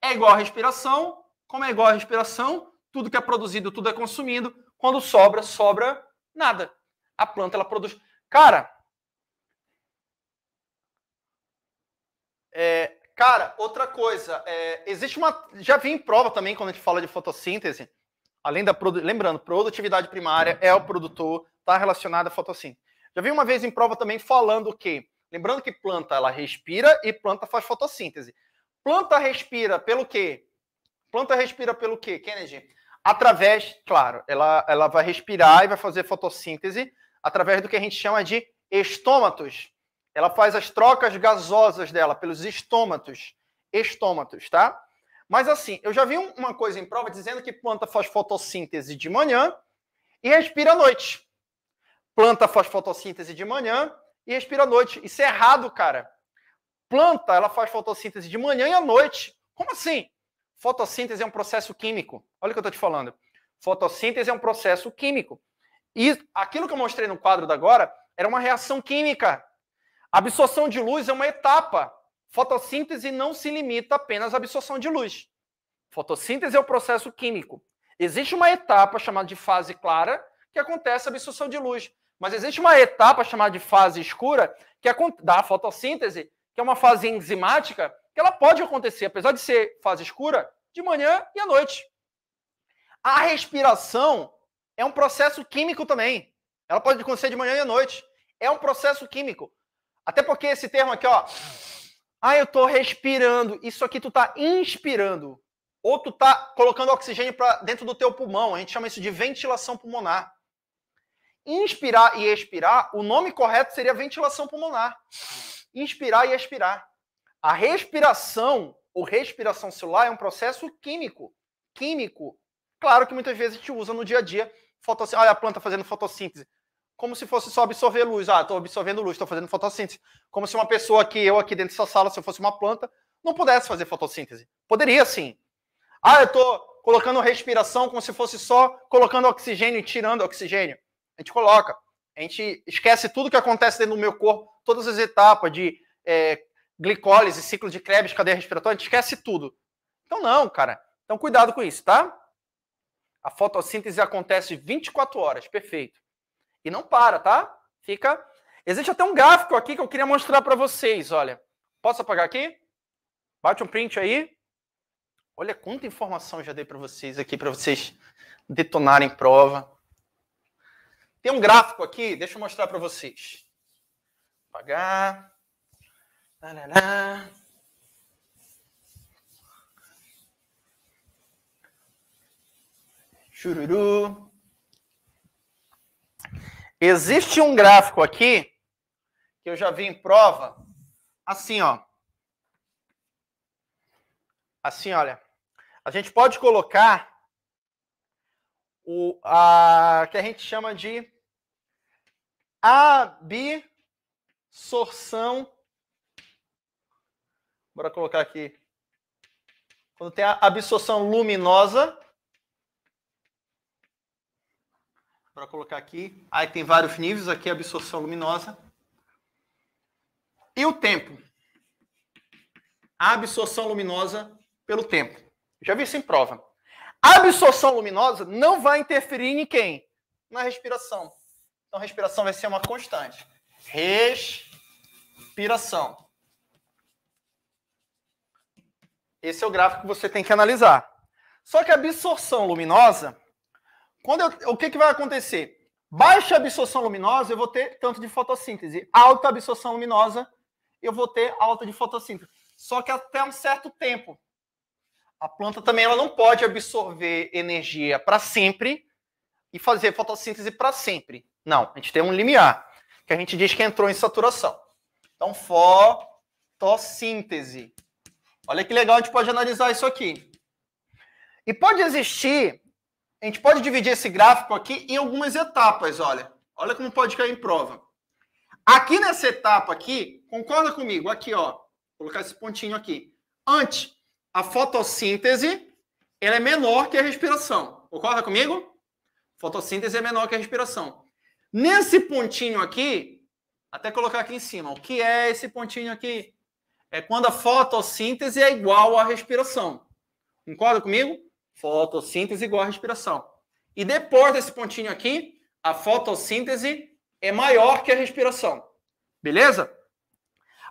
A: É igual a respiração, como é igual a respiração, tudo que é produzido, tudo é consumido. Quando sobra, sobra nada. A planta ela produz. Cara, é, cara, outra coisa, é, existe uma. Já vi em prova também quando a gente fala de fotossíntese. Além da lembrando, produtividade primária é o produtor, está relacionado à fotossíntese. Já vi uma vez em prova também falando que, lembrando que planta ela respira e planta faz fotossíntese. Planta respira pelo quê? Planta respira pelo quê, Kennedy? Através, claro, ela, ela vai respirar e vai fazer fotossíntese através do que a gente chama de estômatos. Ela faz as trocas gasosas dela pelos estômatos. Estômatos, tá? Mas assim, eu já vi uma coisa em prova dizendo que planta faz fotossíntese de manhã e respira à noite. Planta faz fotossíntese de manhã e respira à noite. Isso é errado, cara planta ela faz fotossíntese de manhã e à noite. Como assim? Fotossíntese é um processo químico. Olha o que eu estou te falando. Fotossíntese é um processo químico. E aquilo que eu mostrei no quadro da agora era uma reação química. Absorção de luz é uma etapa. Fotossíntese não se limita apenas à absorção de luz. Fotossíntese é o processo químico. Existe uma etapa chamada de fase clara que acontece a absorção de luz. Mas existe uma etapa chamada de fase escura que é da fotossíntese que é uma fase enzimática, que ela pode acontecer, apesar de ser fase escura, de manhã e à noite. A respiração é um processo químico também. Ela pode acontecer de manhã e à noite. É um processo químico. Até porque esse termo aqui, ó. Ah, eu tô respirando. Isso aqui tu tá inspirando. Ou tu tá colocando oxigênio para dentro do teu pulmão. A gente chama isso de ventilação pulmonar. Inspirar e expirar, o nome correto seria ventilação pulmonar inspirar e expirar. A respiração, ou respiração celular, é um processo químico. Químico. Claro que muitas vezes a gente usa no dia a dia fotossíntese. Olha a planta fazendo fotossíntese. Como se fosse só absorver luz. Ah, estou absorvendo luz, estou fazendo fotossíntese. Como se uma pessoa aqui, eu aqui dentro dessa sala, se eu fosse uma planta, não pudesse fazer fotossíntese. Poderia sim. Ah, eu estou colocando respiração como se fosse só colocando oxigênio e tirando oxigênio. A gente coloca. A gente esquece tudo que acontece dentro do meu corpo, todas as etapas de é, glicólise, ciclo de Krebs, cadeia respiratória, a gente esquece tudo. Então, não, cara. Então, cuidado com isso, tá? A fotossíntese acontece 24 horas, perfeito. E não para, tá? Fica. Existe até um gráfico aqui que eu queria mostrar para vocês, olha. Posso apagar aqui? Bate um print aí. Olha quanta informação já dei para vocês aqui, para vocês detonarem prova. Tem um gráfico aqui, deixa eu mostrar para vocês. Apagar. Chururu. Existe um gráfico aqui que eu já vi em prova, assim, ó. Assim, olha. A gente pode colocar o a, que a gente chama de absorção. Bora colocar aqui. Quando tem a absorção luminosa. Bora colocar aqui. Aí tem vários níveis aqui, absorção luminosa. E o tempo. A absorção luminosa pelo tempo. Já vi isso em prova. A absorção luminosa não vai interferir em quem? Na respiração. Então, respiração vai ser uma constante. Respiração. Esse é o gráfico que você tem que analisar. Só que a absorção luminosa, quando eu, o que, que vai acontecer? Baixa absorção luminosa, eu vou ter tanto de fotossíntese. Alta absorção luminosa, eu vou ter alta de fotossíntese. Só que até um certo tempo. A planta também ela não pode absorver energia para sempre e fazer fotossíntese para sempre. Não, a gente tem um limiar, que a gente diz que entrou em saturação. Então, fotossíntese. Olha que legal, a gente pode analisar isso aqui. E pode existir, a gente pode dividir esse gráfico aqui em algumas etapas, olha. Olha como pode cair em prova. Aqui nessa etapa aqui, concorda comigo? Aqui, ó. Vou colocar esse pontinho aqui. Antes, a fotossíntese ela é menor que a respiração. Concorda comigo? Fotossíntese é menor que a respiração. Nesse pontinho aqui, até colocar aqui em cima, o que é esse pontinho aqui? É quando a fotossíntese é igual à respiração. Concorda comigo? Fotossíntese igual à respiração. E depois desse pontinho aqui, a fotossíntese é maior que a respiração. Beleza?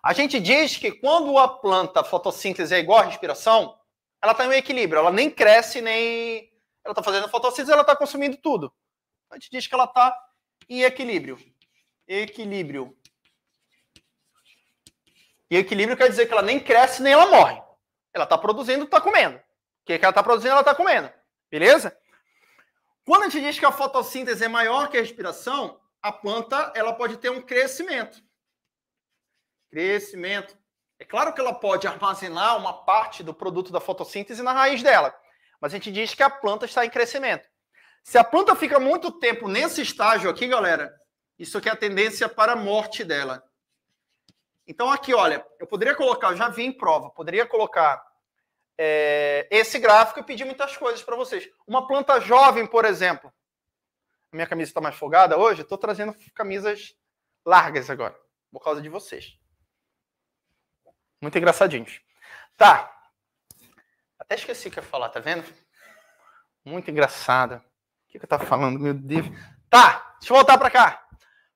A: A gente diz que quando a planta a fotossíntese é igual à respiração, ela está em equilíbrio, ela nem cresce, nem. Ela está fazendo fotossíntese, ela está consumindo tudo. A gente diz que ela está em equilíbrio. Equilíbrio. E equilíbrio quer dizer que ela nem cresce nem ela morre. Ela está produzindo, está comendo. O que, que ela está produzindo, ela está comendo. Beleza? Quando a gente diz que a fotossíntese é maior que a respiração, a planta ela pode ter um crescimento. Crescimento. É claro que ela pode armazenar uma parte do produto da fotossíntese na raiz dela, mas a gente diz que a planta está em crescimento. Se a planta fica muito tempo nesse estágio aqui, galera, isso aqui é a tendência para a morte dela. Então, aqui, olha, eu poderia colocar, eu já vi em prova, poderia colocar é, esse gráfico e pedir muitas coisas para vocês. Uma planta jovem, por exemplo. Minha camisa está mais folgada hoje, estou trazendo camisas largas agora, por causa de vocês. Muito engraçadinhos. Tá. Até esqueci o que eu ia falar, tá vendo? Muito engraçada. O que, eu tava falando, meu Deus? Tá, deixa eu voltar para cá.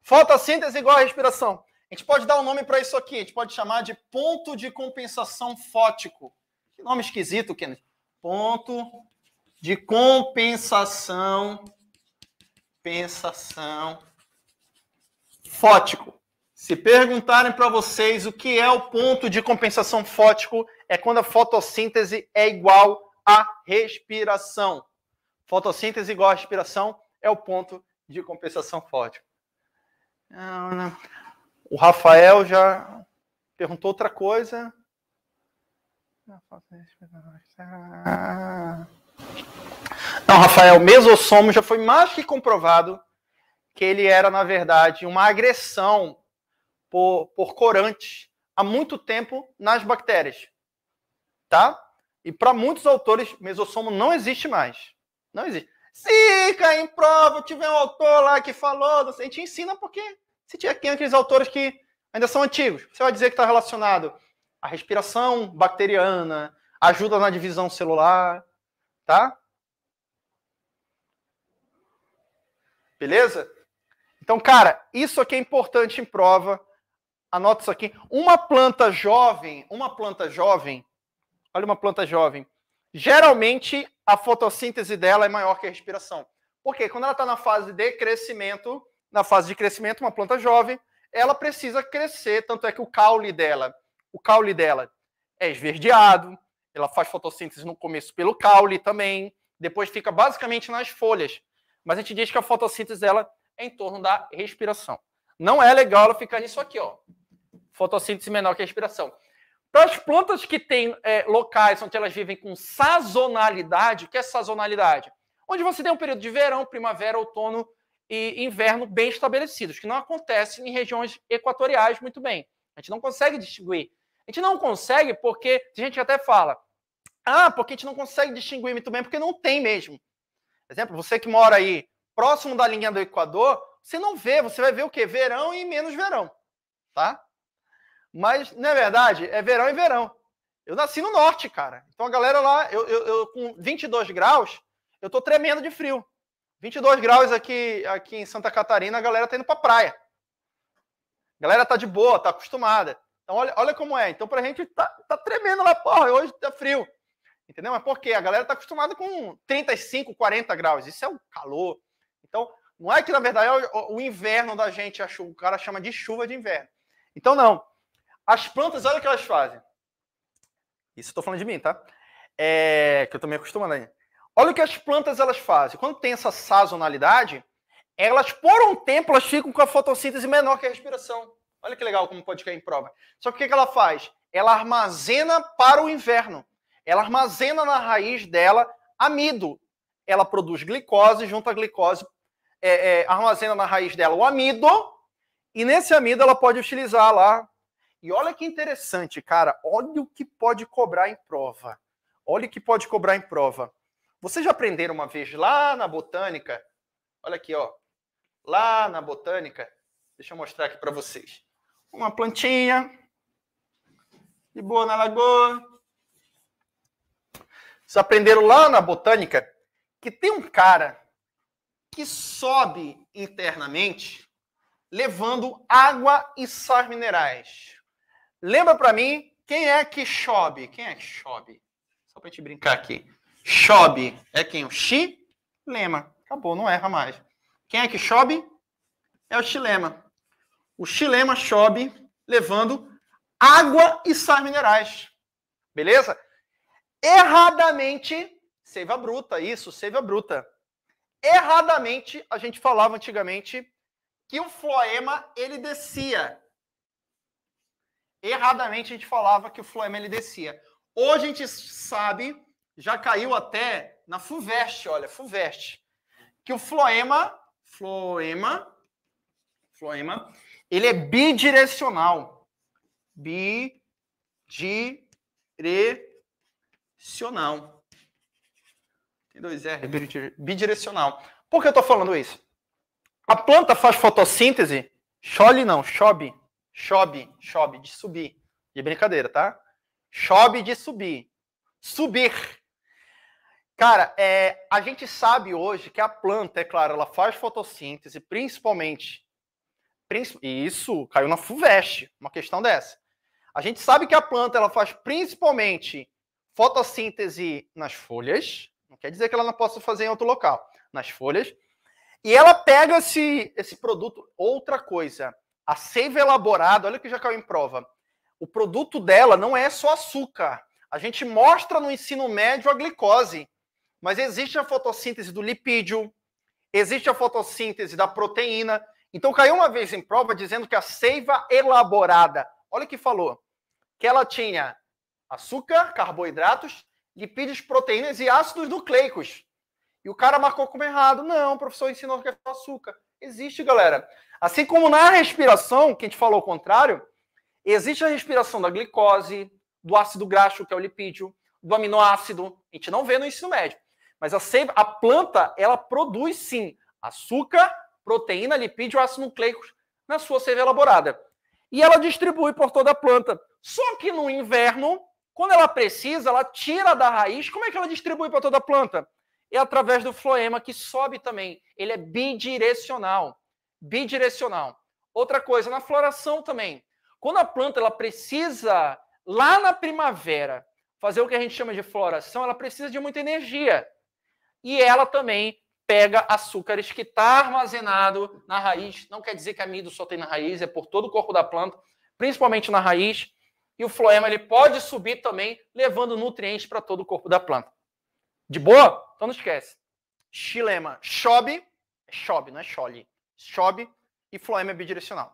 A: Fotossíntese igual a respiração. A gente pode dar um nome para isso aqui. A gente pode chamar de ponto de compensação fótico. Que nome esquisito, Kenneth. Ponto de compensação. Compensação fótico. Se perguntarem para vocês o que é o ponto de compensação fótico, é quando a fotossíntese é igual à respiração. Fotossíntese igual à respiração é o ponto de compensação fótico. O Rafael já perguntou outra coisa. Não, Rafael, mesossomo já foi mais que comprovado que ele era, na verdade, uma agressão por, por corantes há muito tempo nas bactérias. Tá? E para muitos autores, mesossomo não existe mais. Não existe. Se cair em prova, tiver um autor lá que falou, a gente ensina porque se tiver aqueles autores que ainda são antigos, você vai dizer que está relacionado à respiração bacteriana, ajuda na divisão celular, tá? Beleza? Então, cara, isso aqui é importante em prova. Anota isso aqui. Uma planta jovem, uma planta jovem, olha uma planta jovem, geralmente a fotossíntese dela é maior que a respiração. Porque quando ela está na fase de crescimento, na fase de crescimento, uma planta jovem, ela precisa crescer, tanto é que o caule dela, o caule dela é esverdeado, ela faz fotossíntese no começo pelo caule também, depois fica basicamente nas folhas. Mas a gente diz que a fotossíntese dela é em torno da respiração. Não é legal ela ficar nisso aqui, ó. Fotossíntese menor que a respiração. Para as plantas que têm é, locais onde elas vivem com sazonalidade, o que é sazonalidade? Onde você tem um período de verão, primavera, outono e inverno bem estabelecidos, que não acontece em regiões equatoriais muito bem. A gente não consegue distinguir. A gente não consegue porque a gente até fala, ah, porque a gente não consegue distinguir muito bem porque não tem mesmo. Exemplo, você que mora aí próximo da linha do Equador, você não vê, você vai ver o quê? Verão e menos verão, tá? Mas, não é verdade, é verão e verão. Eu nasci no norte, cara. Então a galera lá, eu, eu, eu com 22 graus, eu tô tremendo de frio. 22 graus aqui, aqui em Santa Catarina, a galera tá indo pra praia. A galera tá de boa, tá acostumada. Então olha, olha como é. Então pra gente tá, tá tremendo lá, porra, hoje tá frio. Entendeu? Mas por quê? A galera tá acostumada com 35, 40 graus. Isso é um calor. Então, não é que, na verdade, é o, o inverno da gente, o cara chama de chuva de inverno. Então, não. As plantas, olha o que elas fazem. Isso estou falando de mim, tá? É, que eu estou me acostumando aí. Olha o que as plantas elas fazem. Quando tem essa sazonalidade, elas, por um tempo, elas ficam com a fotossíntese menor que a respiração. Olha que legal como pode cair em prova. Só que o que ela faz? Ela armazena para o inverno. Ela armazena na raiz dela amido. Ela produz glicose, junto à glicose, é, é, armazena na raiz dela o amido, e nesse amido ela pode utilizar lá. E olha que interessante, cara. Olha o que pode cobrar em prova. Olha o que pode cobrar em prova. Vocês já aprenderam uma vez lá na botânica? Olha aqui, ó. Lá na botânica, deixa eu mostrar aqui para vocês. Uma plantinha de boa na lagoa. Vocês aprenderam lá na botânica que tem um cara que sobe internamente levando água e sais minerais. Lembra para mim quem é que chove? Quem é que chove? Só para gente brincar aqui. Chove é quem? O Lema. Acabou, não erra mais. Quem é que chove? É o Chilema. O Chilema chove levando água e sais minerais. Beleza? Erradamente, seiva bruta, isso, seiva bruta. Erradamente, a gente falava antigamente que o floema ele descia. Erradamente a gente falava que o floema ele descia. Hoje a gente sabe já caiu até na FUVEST, olha, FUVEST, que o floema, floema, floema, ele é bidirecional. Bidirecional. Tem dois R, bidirecional. Por que eu estou falando isso? A planta faz fotossíntese, chole não, chobe, chobe, chobe, de subir. De brincadeira, tá? Chobe de subir. Subir. Cara, é, a gente sabe hoje que a planta, é claro, ela faz fotossíntese, principalmente. E isso caiu na FUVEST, uma questão dessa. A gente sabe que a planta ela faz principalmente fotossíntese nas folhas, não quer dizer que ela não possa fazer em outro local, nas folhas. E ela pega esse, esse produto, outra coisa, a seiva elaborada, olha que já caiu em prova. O produto dela não é só açúcar. A gente mostra no ensino médio a glicose. Mas existe a fotossíntese do lipídio, existe a fotossíntese da proteína. Então caiu uma vez em prova dizendo que a seiva elaborada, olha o que falou, que ela tinha açúcar, carboidratos, lipídios, proteínas e ácidos nucleicos. E o cara marcou como errado. Não, o professor ensinou que é açúcar. Existe, galera. Assim como na respiração, que a gente falou o contrário, existe a respiração da glicose, do ácido graxo, que é o lipídio, do aminoácido. A gente não vê no ensino médio. Mas a, seiva, a planta, ela produz sim açúcar, proteína, lipídio, ácido nucleico na sua seiva elaborada. E ela distribui por toda a planta. Só que no inverno, quando ela precisa, ela tira da raiz. Como é que ela distribui para toda a planta? É através do floema, que sobe também. Ele é bidirecional. Bidirecional. Outra coisa, na floração também. Quando a planta ela precisa, lá na primavera, fazer o que a gente chama de floração, ela precisa de muita energia e ela também pega açúcares que está armazenado na raiz. Não quer dizer que amido só tem na raiz, é por todo o corpo da planta, principalmente na raiz. E o floema ele pode subir também, levando nutrientes para todo o corpo da planta. De boa? Então não esquece. Xilema, chobe, é chobe, não é chole. Chobe e floema é bidirecional.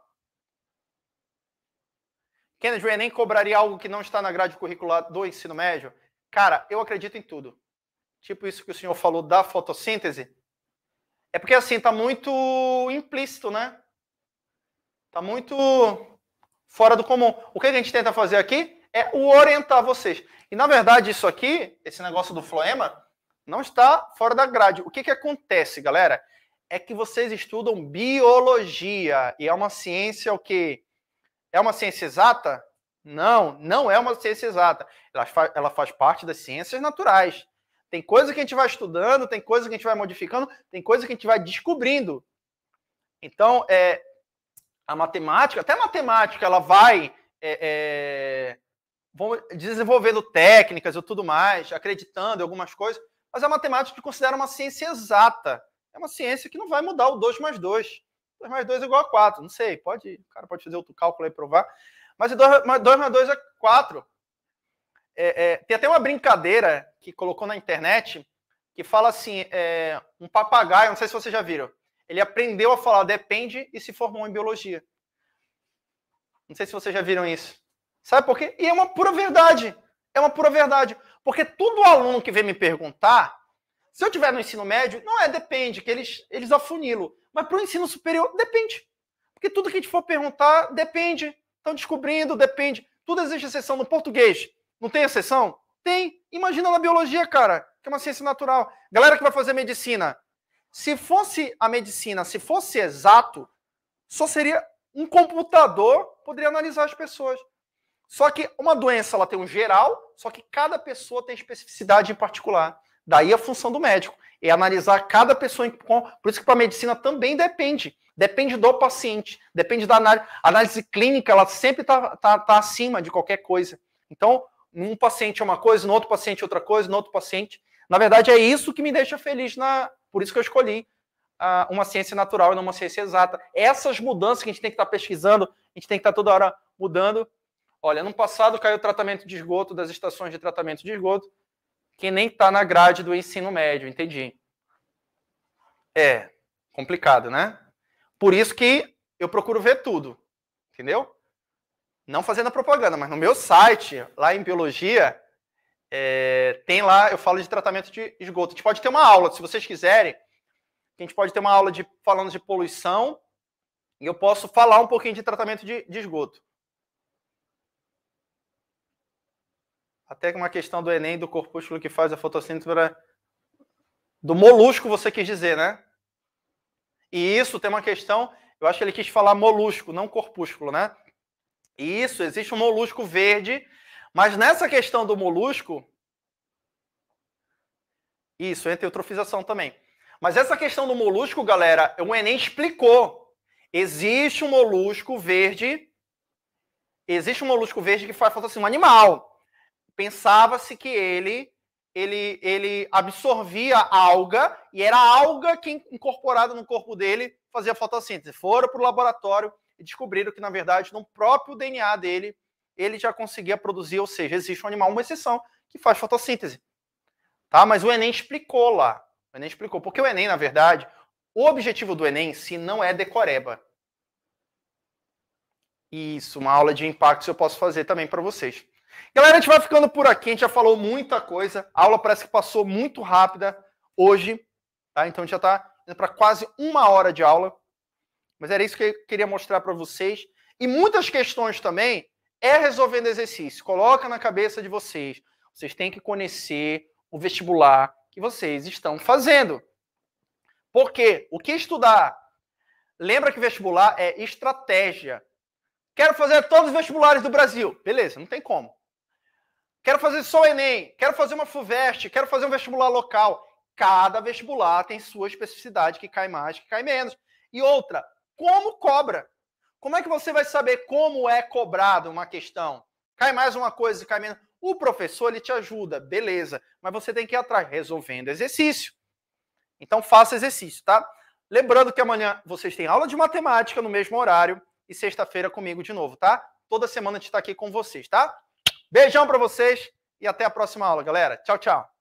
A: Kennedy, o Enem cobraria algo que não está na grade curricular do ensino médio? Cara, eu acredito em tudo tipo isso que o senhor falou da fotossíntese, é porque assim está muito implícito, né? Está muito fora do comum. O que a gente tenta fazer aqui é o orientar vocês. E na verdade isso aqui, esse negócio do floema, não está fora da grade. O que que acontece, galera? É que vocês estudam biologia e é uma ciência o que é uma ciência exata? Não, não é uma ciência exata. Ela ela faz parte das ciências naturais. Tem coisa que a gente vai estudando, tem coisa que a gente vai modificando, tem coisa que a gente vai descobrindo. Então, é, a matemática, até a matemática, ela vai é, é, desenvolvendo técnicas e tudo mais, acreditando em algumas coisas, mas a matemática considera uma ciência exata. É uma ciência que não vai mudar o 2 mais 2. 2 mais 2 é igual a 4, não sei, pode, o cara pode fazer outro cálculo e provar. Mas 2 mais 2 é 4. É, é, tem até uma brincadeira que colocou na internet que fala assim: é, um papagaio, não sei se vocês já viram, ele aprendeu a falar depende e se formou em biologia. Não sei se vocês já viram isso. Sabe por quê? E é uma pura verdade. É uma pura verdade. Porque todo aluno que vem me perguntar, Se eu tiver no ensino médio, não é, depende, que eles, eles afunilam. Mas para o ensino superior, depende. Porque tudo que a gente for perguntar, depende. Estão descobrindo, depende. Tudo existe exceção no português. Não tem exceção? Tem. Imagina na biologia, cara, que é uma ciência natural. Galera que vai fazer medicina. Se fosse a medicina, se fosse exato, só seria um computador poderia analisar as pessoas. Só que uma doença ela tem um geral, só que cada pessoa tem especificidade em particular. Daí a função do médico é analisar cada pessoa. Por isso que para a medicina também depende. Depende do paciente, depende da análise. A análise clínica, ela sempre está tá, tá acima de qualquer coisa. Então, um paciente é uma coisa, no outro paciente é outra coisa, no outro paciente. Na verdade, é isso que me deixa feliz. Na... Por isso que eu escolhi uh, uma ciência natural e não uma ciência exata. Essas mudanças que a gente tem que estar tá pesquisando, a gente tem que estar tá toda hora mudando. Olha, no passado caiu o tratamento de esgoto das estações de tratamento de esgoto, que nem está na grade do ensino médio, entendi. É complicado, né? Por isso que eu procuro ver tudo, entendeu? Não fazendo a propaganda, mas no meu site, lá em biologia, é, tem lá, eu falo de tratamento de esgoto. A gente pode ter uma aula, se vocês quiserem, a gente pode ter uma aula de falando de poluição e eu posso falar um pouquinho de tratamento de, de esgoto. Até uma questão do Enem, do corpúsculo que faz a fotossíntese do molusco, você quis dizer, né? E isso tem uma questão, eu acho que ele quis falar molusco, não corpúsculo, né? Isso, existe um molusco verde, mas nessa questão do molusco, isso, entra eutrofização também. Mas essa questão do molusco, galera, o Enem explicou. Existe um molusco verde, existe um molusco verde que faz fotossíntese, um animal. Pensava-se que ele ele, ele absorvia alga e era a alga que incorporada no corpo dele fazia fotossíntese. Foram para o laboratório e descobriram que, na verdade, no próprio DNA dele, ele já conseguia produzir, ou seja, existe um animal, uma exceção, que faz fotossíntese. Tá? Mas o Enem explicou lá. O Enem explicou. Porque o Enem, na verdade, o objetivo do Enem, se não é decoreba. Isso, uma aula de impactos eu posso fazer também para vocês. Galera, a gente vai ficando por aqui, a gente já falou muita coisa. A aula parece que passou muito rápida hoje, tá? Então já está indo para quase uma hora de aula. Mas era isso que eu queria mostrar para vocês. E muitas questões também é resolvendo exercício. Coloca na cabeça de vocês. Vocês têm que conhecer o vestibular que vocês estão fazendo. Por quê? O que estudar? Lembra que vestibular é estratégia. Quero fazer todos os vestibulares do Brasil. Beleza, não tem como. Quero fazer só o Enem, quero fazer uma FUVEST, quero fazer um vestibular local. Cada vestibular tem sua especificidade, que cai mais, que cai menos. E outra, como cobra? Como é que você vai saber como é cobrado uma questão? Cai mais uma coisa, cai menos. O professor ele te ajuda, beleza, mas você tem que ir atrás resolvendo exercício. Então faça exercício, tá? Lembrando que amanhã vocês têm aula de matemática no mesmo horário e sexta-feira comigo de novo, tá? Toda semana a gente está aqui com vocês, tá? Beijão para vocês e até a próxima aula, galera. Tchau, tchau.